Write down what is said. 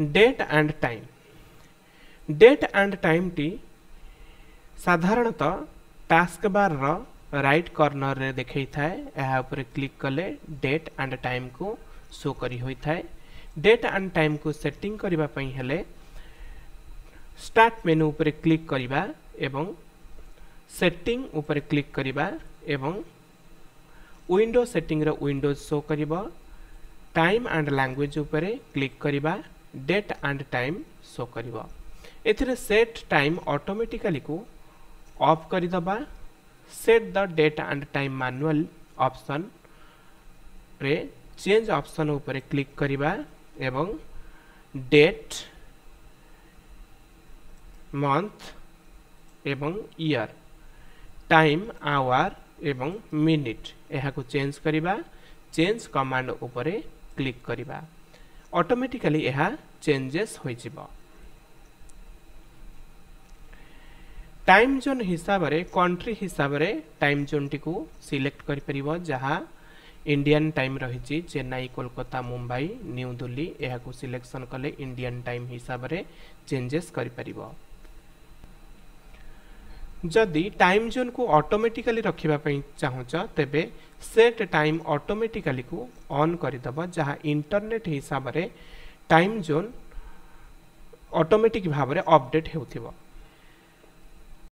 Date and time. Date and time T साधारणतः रो right corner रे देखे थाए यहाँ क्लिक कले डेट एंड टाइम को शो करी होई थाए डेट एंड टाइम को सेटिंग करने हेले स्टार्ट मेनू उपरे क्लिक करिबा एवं सेटिंग उपरे क्लिक करिबा एवं विंडो सेटिंग रो विंडोज़ शो करिबा। टाइम एंड लैंग्वेज उपरे क्लिक करिबा। डेट एंड टाइम शो कर एथेरे सेट टाइम ऑटोमेटिकली को off करदबा। Set the date and time manual option रे चेंज ऑप्शन ऊपर क्लिक करवा एवं डेट मंथ एवं ईयर टाइम आवर एवं मिनिट यह चेंज करवा चेंज कमांड उपरे क्लिक करवा ऑटोमेटिकली यह चेंजेस हो टाइम जोन हिसाब से कंट्री हिसाब से टाइम जोन टी सिलेक्ट कर इंडियन टाइम रही चेन्नई कोलकाता मुंबई न्यू दिल्ली यह सिलेक्शन कले इंडियन टाइम हिसाब से चेंजेस जदि टाइम जोन को ऑटोमेटिकली रखापी चाहूच तेबे सेट टाइम ऑटोमेटिकली को ऑन करदेव जहाँ इंटरनेट हिसाब